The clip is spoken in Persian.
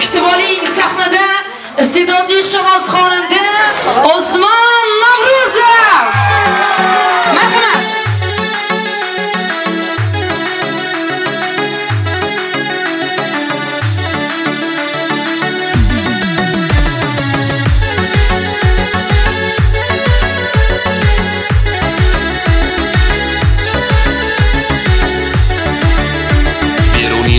کتبالی این سخنه ده استیداد نیخشم از خانم ده ازمان نمروزه مخمه بیرونی